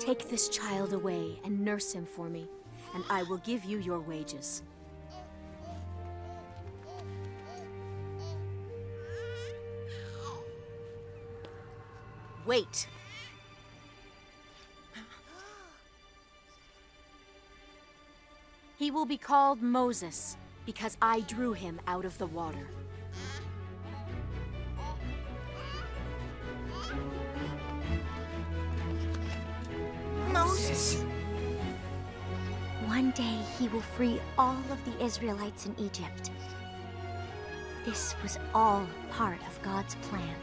Take this child away and nurse him for me, and I will give you your wages. Wait! He will be called Moses, because I drew him out of the water. Moses. One day he will free all of the Israelites in Egypt. This was all part of God's plan.